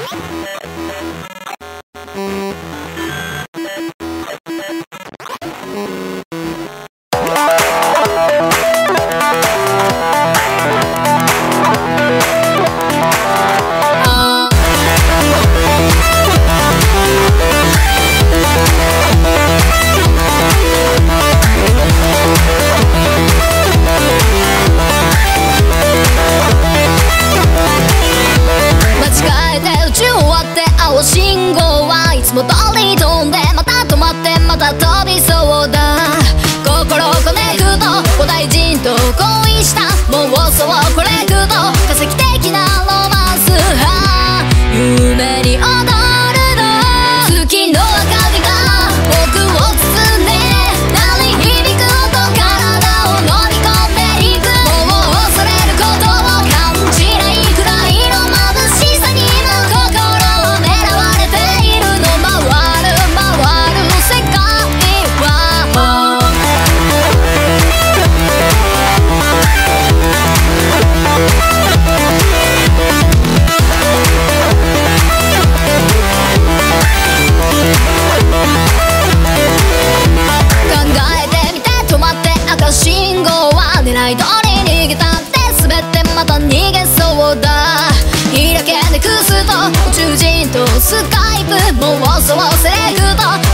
What? 夢にスカイプもうそセレクト